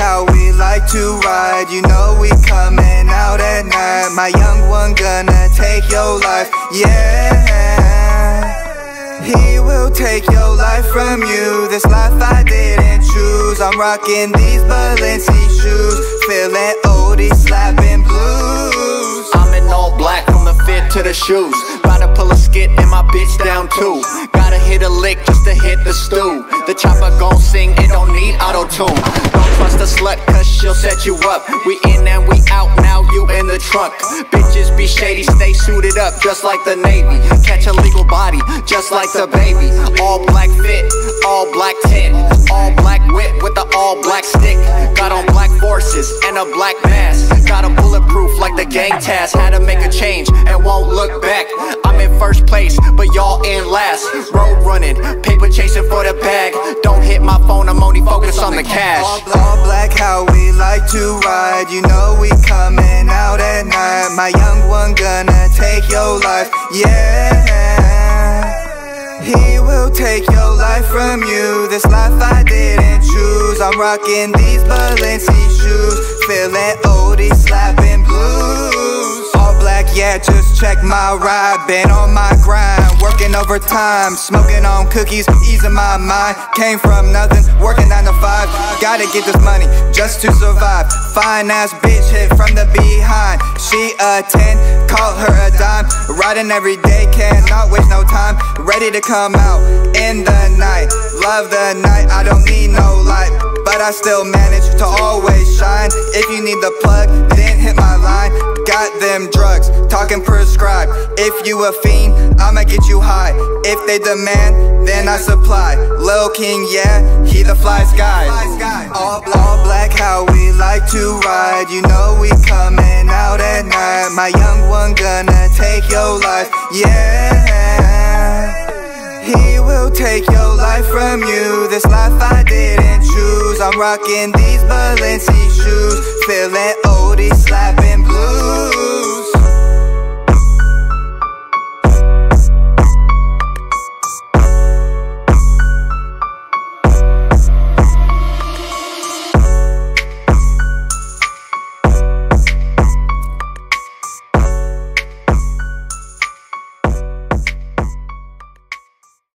like to ride. You know we coming out at night. My young one gonna take your life, yeah. He will take your life from you. This life I didn't choose. I'm rocking these Balenci shoes, feeling oldie slapping blues. I'm in all black from the fit to the shoes. About to pull a skit and my bitch down too. Gotta hit a lick just to hit the stew. The chopper gon' sing, it don't need auto tune. Don't trust a she'll set you up. We in and we out, now you in the trunk. Bitches be shady, stay suited up just like the Navy. Catch a legal body just like DaBaby. All black fit, all black tint, all black whip with the all black stick. Got on black forces and a black mask. Got a bulletproof like the gang task. Had to make a change and won't look back. I'm in first place, but y'all in last. Road running, paper chasing for the bag. Don't hit my phone, I'm only focused on the cash. How we like to ride. You know we coming out at night. My young one gonna take your life, yeah. He will take your life from you. This life I didn't choose. I'm rocking these Balenci shoes, feeling oldie slapping blues. Yeah, just check my ride. Been on my grind, working overtime, smoking on cookies, easing my mind. Came from nothing, working nine to five. Gotta get this money just to survive. Fine ass bitch hit from the behind. She a 10, call her a dime. Riding every day, cannot waste no time. Ready to come out in the night. Love the night, I don't need no light. But I still manage to always shine. If you need the plug, Got them drugs, talking prescribed. If you a fiend, I'ma get you high. If they demand, then I supply. Lil King, yeah, he the fly guy. All, all black, how we like to ride. You know we coming out at night. My young one gonna take your life, yeah. He will take your life from you. This life I didn't choose. I'm rocking these Balenci shoes, feeling.